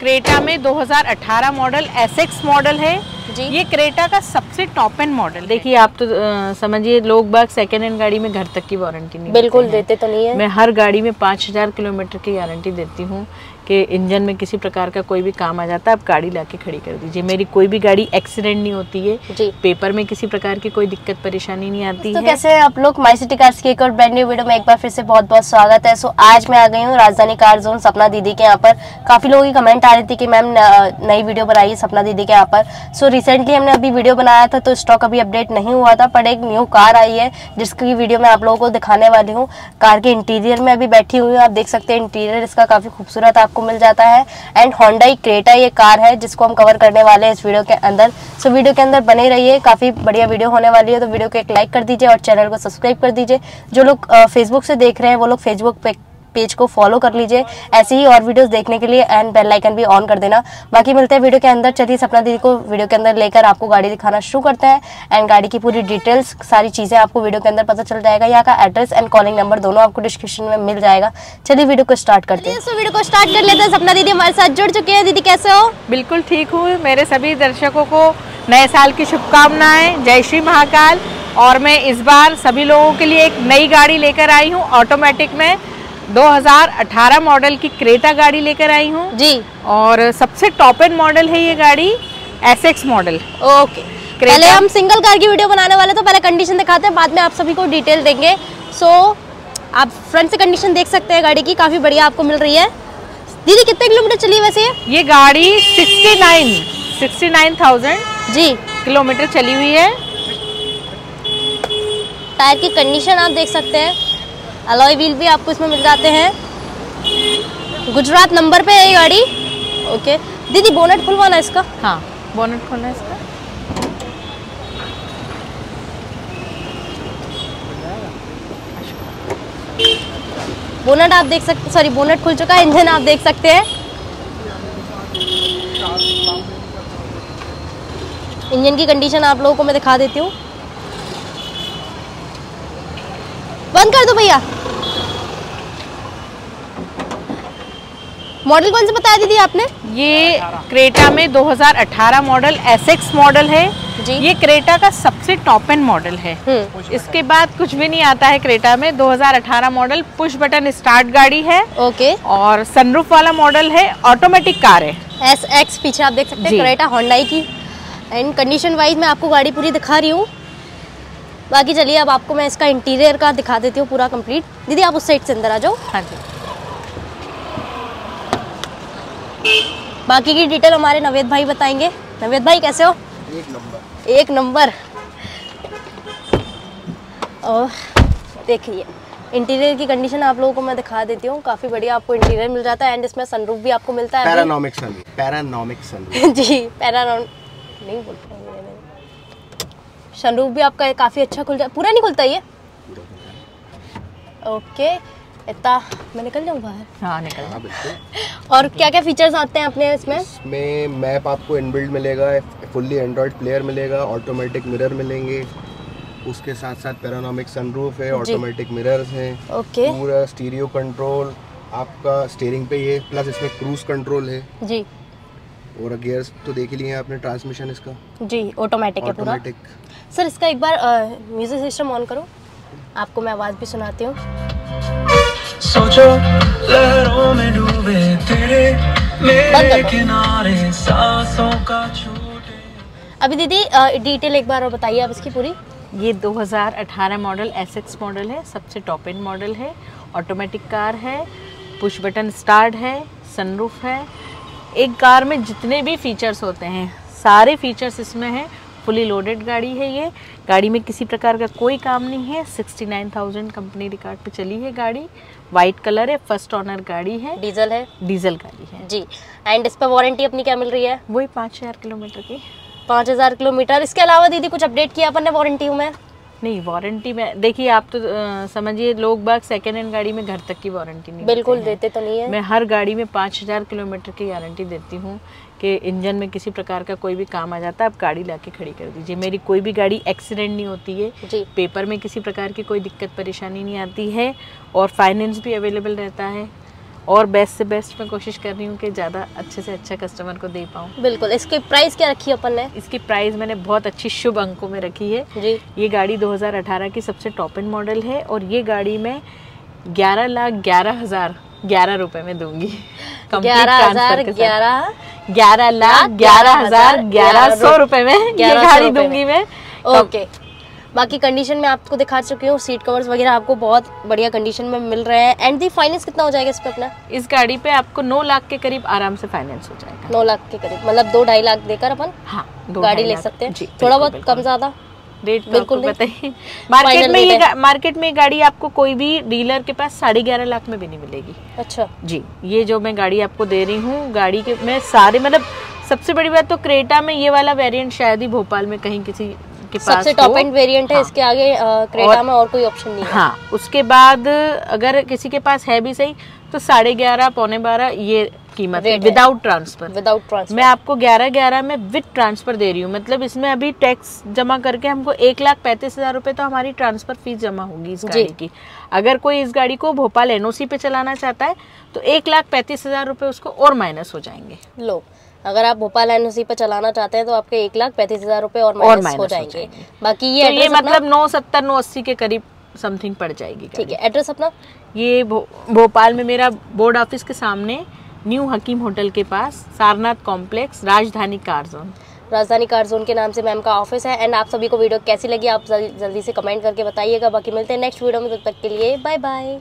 Creta. में 2018 model SX model है। जी। ये क्रेटा का सबसे टॉप एंड मॉडल देखिए आप तो समझिए लोग बाग सेकेंड हैंड गाड़ी में घर तक की वारंटी नहीं बिल्कुल देते देते तो नहीं है। मैं हर गाड़ी में पाँच हज़ार किलोमीटर की गारंटी देती हूँ। कि इंजन में किसी प्रकार का कोई भी काम आ जाता है आप गाड़ी लाके खड़ी कर दीजिए। मेरी कोई भी गाड़ी एक्सीडेंट नहीं होती है। पेपर में किसी प्रकार की कोई दिक्कत परेशानी नहीं आती तो है। कैसे आप लोग माई सिटी कार्स की एक और ब्रांड न्यू वीडियो में एक बार फिर से बहुत बहुत स्वागत है। सो आज मैं आ गई हूँ राजधानी कार जोन सपना दीदी के यहाँ पर। काफ़ी लोगों की कमेंट आ रही थी कि मैम नई वीडियो बनाई है सपना दीदी के यहाँ पर। सो रिसेंटली हमने अभी वीडियो बनाया था तो स्टॉक अभी अपडेट नहीं हुआ था पर एक न्यू कार आई है जिसकी वीडियो मैं आप लोगों को दिखाने वाली हूँ। कार के इंटीरियर में अभी बैठी हुई हूँ आप देख सकते हैं इंटीरियर इसका काफ़ी खूबसूरत आपको मिल जाता है। एंड होंडाई क्रेटा ये कार है जिसको हम कवर करने वाले हैं इस वीडियो के अंदर। सो so, वीडियो के अंदर बने रहिए काफ़ी बढ़िया वीडियो होने वाली है तो वीडियो को एक लाइक कर दीजिए और चैनल को सब्सक्राइब कर दीजिए। जो लोग फेसबुक से देख रहे हैं वो लोग फेसबुक पे पेज को फॉलो कर लीजिए। ऐसे ही और वीडियोस देखने के लिए एंड बेल आइकन भी ऑन कर देना। बाकी मिलते हैं वीडियो के अंदर। चलिए सपना दीदी को वीडियो के अंदर लेकर आपको गाड़ी दिखाना शुरू करते हैं। एंड गाड़ी की पूरी डिटेल्स सारी चीज़ें आपको वीडियो के अंदर पता चल जाएगा। यहाँ का एड्रेस एंड कॉलिंग नंबर दोनों आपको डिस्क्रिप्शन में मिल जाएगा। चलिए वीडियो को स्टार्ट करते हैं। वीडियो को स्टार्ट कर लेते हैं। सपना दीदी हमारे साथ जुड़ चुके हैं। दीदी कैसे हो? बिल्कुल ठीक हूँ। मेरे सभी दर्शकों को नए साल की शुभकामनाएँ। जय श्री महाकाल। और मैं इस बार सभी लोगों के लिए एक नई गाड़ी लेकर आई हूँ। ऑटोमेटिक में 2018 मॉडल की क्रेटा गाड़ी लेकर आई हूँ। जी। और सबसे टॉप एंड मॉडल है ये गाड़ी एसएक्स मॉडल ओके। पहले हम सिंगल कार की वीडियो बनाने वाले तो पहले कंडीशन दिखाते हैं बाद में आप सभी को डिटेल देंगे। सो so, आप फ्रंट से कंडीशन देख सकते हैं गाड़ी की काफ़ी बढ़िया आपको मिल रही है। दीदी कितने किलोमीटर चली है वैसे? ये? ये गाड़ी 69 69,000 जी। किलोमीटर चली हुई है। टायर की कंडीशन आप देख सकते हैं। अलॉय व्हील भी आपको इसमें मिल जाते हैं। गुजरात नंबर पे है ये गाड़ी। ओके। दीदी बोनेट खुलवाना है इसका? हाँ बोनट खोलना है इसका। बोनट आप देख सकते सॉरी बोनट खुल चुका है इंजन आप देख सकते हैं। इंजन की कंडीशन आप लोगों को मैं दिखा देती हूँ। बंद कर दो भैया। मॉडल कौन सा बताया दीदी आपने? ये क्रेटा में 2018 मॉडल एसएक्स मॉडल है। जी। ये क्रेटा का सबसे टॉप एंड मॉडल है। हम्म। इसके बाद कुछ भी नहीं आता है क्रेटा में। 2018 मॉडल पुश बटन स्टार्ट गाड़ी है। ओके और सनरूफ वाला मॉडल है। ऑटोमेटिक कार है। एस एक्स पीछे आप देख सकते हैं क्रेटा होंडाई की। एंड कंडीशन वाइज मैं आपको गाड़ी पूरी दिखा रही हूँ। बाकी चलिए अब आपको मैं इसका इंटीरियर का दिखा देती हूँ पूरा कंप्लीट दीदी आप उस साइड से अंदर आ जाओ। हाँ जी। बाकी की डिटेल हमारे नवेद भाई बताएँगे। नवेद भाई कैसे हो? एक नंबर। और देखिए इंटीरियर की कंडीशन आप लोगों को मैं दिखा देती हूँ। काफ़ी बढ़िया आपको इंटीरियर मिल जाता है एंड इसमें सनरूफ भी आपको मिलता है पैरानॉमिक पैरानॉमिक सन जी पैरानॉन नहीं बोल सनरूफ भी आपका काफ़ी अच्छा खुल जाए पूरा नहीं खुलता ये? ओके इतना मैं निकल जाऊँ बाहर? हाँ निकल। हाँ बिल्कुल। और क्या क्या फीचर्स आते हैं अपने इसमें? इसमें मैप आपको इनबिल्ड मिलेगा फुल्ली एंड्रॉयड प्लेयर मिलेगा ऑटोमेटिक मिरर मिलेंगे। उसके साथ साथ पैरानॉमिक सनरूफ है ऑटोमेटिक मिरर्स हैं। ओके। पूरा स्टीरियो कंट्रोल आपका स्टीयरिंग पे ये प्लस इसमें क्रूज कंट्रोल है। जी। और गियर्स तो देख ही लिए हैं आपने ट्रांसमिशन इसका। जी ऑटोमेटिक है पूरा। ऑटोमेटिक सर इसका एक बार म्यूज़िक सिस्टम ऑन करो। आपको मैं आवाज़ भी सुनाती हूँ। सोचो लहरों में डूबे तेरे मेरे किनारे सांसों का छूटे। अभी दीदी डिटेल एक बार और बताइए आप इसकी पूरी। ये 2018 मॉडल एसएक्स मॉडल है सबसे टॉप एंड मॉडल है ऑटोमेटिक कार है पुश बटन स्टार्ट है सनरूफ है। एक कार में जितने भी फीचर्स होते हैं सारे फीचर्स इसमें हैं फुली लोडेड गाड़ी है ये। गाड़ी में किसी प्रकार का कोई काम नहीं है। 69,000 कंपनी रिकॉर्ड पे चली है गाड़ी। वाइट कलर है फ़र्स्ट ऑनर गाड़ी है। डीजल है? डीजल गाड़ी है। जी। एंड इस पर वारंटी अपनी क्या मिल रही है? वही पाँच हज़ार किलोमीटर की। पाँच हज़ार किलोमीटर। इसके अलावा दीदी कुछ अपडेट किया अपन ने वारंटी में? नहीं वारंटी में देखिए आप तो समझिए लोग बाग सेकेंड हैंड गाड़ी में घर तक की वारंटी नहीं बिल्कुल देते देते तो नहीं है। मैं हर गाड़ी में पाँच हज़ार किलोमीटर की गारंटी देती हूँ कि इंजन में किसी प्रकार का कोई भी काम आ जाता है आप गाड़ी लाके खड़ी कर दीजिए। मेरी कोई भी गाड़ी एक्सीडेंट नहीं होती है। पेपर में किसी प्रकार की कोई दिक्कत परेशानी नहीं आती है और फाइनेंस भी अवेलेबल रहता है। और बेस्ट से बेस्ट मैं कोशिश कर रही हूँ कि ज़्यादा अच्छे से अच्छा कस्टमर को दे पाऊँ। बिल्कुल इसकी प्राइस क्या रखी है अपन ने? इसकी प्राइस मैंने बहुत अच्छी शुभ अंकों में रखी है। जी। ये गाड़ी 2018 की सबसे टॉप एंड मॉडल है और ये गाड़ी मैं ग्यारह लाख ग्यारह हज़ार ग्यारह रुपए में दूँगी। ग्यारह हज़ार। ग्यारह ग्यारह लाख ग्यारह हज़ार ग्यारह सौ रुपए में ये गाड़ी दूँगी मैं। ओके बाकी कंडीशन में आपको दिखा चुकी हूँ सीट कवर्स वगैरह आपको बहुत बढ़िया कंडीशन में मिल रहे हैं। एंड दी फाइनेंस कितना हो जाएगा इस पे अपना? इस गाड़ी पे आपको नौ लाख के करीब आराम से फाइनेंस हो जाएगा। नौ लाख के करीब मतलब दो ढाई लाख देकर अपन हाँ गाड़ी ले सकते हैं। थोड़ा बहुत कम ज़्यादा? रेट बिल्कुल बताइए मार्केट में ये मार्केट में गाड़ी आपको कोई भी डीलर के पास साढ़े ग्यारह लाख में भी नहीं मिलेगी। अच्छा। जी ये जो मैं गाड़ी आपको दे रही हूँ गाड़ी के मैं सारे मतलब सबसे बड़ी बात तो क्रेटा में ये वाला वेरिएंट शायद ही भोपाल में कहीं किसी के पास सबसे टॉप एंड वेरिएंट है हाँ। इसके आगे क्रेटा में और कोई ऑप्शन नहीं है। हाँ उसके बाद अगर किसी के पास है भी सही तो साढ़े ग्यारह पौने बारह ये कीमत है विदाउट ट्रांसफ़र विदाउट ट्रांसफ़र मैं आपको ग्यारह ग्यारह में विद ट्रांसफ़र दे रही हूँ मतलब इसमें अभी टैक्स जमा करके हमको एक लाख पैंतीस हज़ार रुपए तो हमारी ट्रांसफ़र फ़ीस जमा होगी इस गाड़ी की। अगर कोई इस गाड़ी को भोपाल एनओसी पे चलाना चाहता है तो एक लाख पैंतीस हज़ार रुपए उसको और माइनस हो जाएँगे। लो। अगर आप भोपाल एनओसी पर चलाना चाहते हैं तो आपके एक लाख पैंतीस हज़ार रूपए और माइनस हो हो जाएँगे। बाकी तो ये ये एड्रेस अपना मतलब नौ सत्तर नौ अस्सी के करीब समथिंग पड़ जाएगी ठीक है एड्रेस अपना? ये भोपाल में मेरा बोर्ड ऑफ़िस के सामने न्यू हकीम होटल के पास Sarnath complex Rajdhani car zone Rajdhani car zone के नाम से मैम का ऑफ़िस है। एंड आप सभी को वीडियो कैसी लगी आप जल्दी से कमेंट करके बताइएगा। बाकी मिलते हैं नेक्स्ट वीडियो में तब तक के लिए बाय बाय